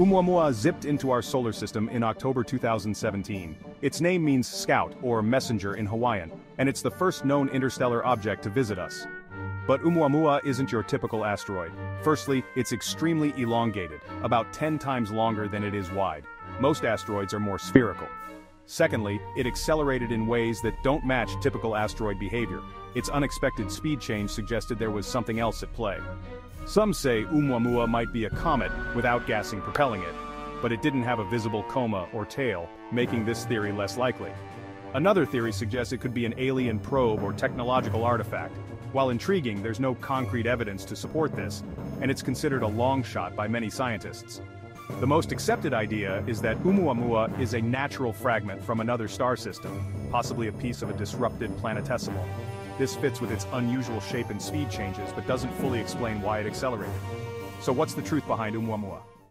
Oumuamua zipped into our solar system in October 2017. Its name means scout or messenger in Hawaiian, and it's the first known interstellar object to visit us. But Oumuamua isn't your typical asteroid. Firstly, it's extremely elongated, about 10 times longer than it is wide. Most asteroids are more spherical. Secondly, it accelerated in ways that don't match typical asteroid behavior. Its unexpected speed change suggested there was something else at play. Some say Oumuamua might be a comet with outgassing propelling it, but it didn't have a visible coma or tail, making this theory less likely. Another theory suggests it could be an alien probe or technological artifact. While intriguing, there's no concrete evidence to support this, and it's considered a long shot by many scientists. The most accepted idea is that Oumuamua is a natural fragment from another star system, possibly a piece of a disrupted planetesimal. This fits with its unusual shape and speed changes but doesn't fully explain why it accelerated. So what's the truth behind Oumuamua?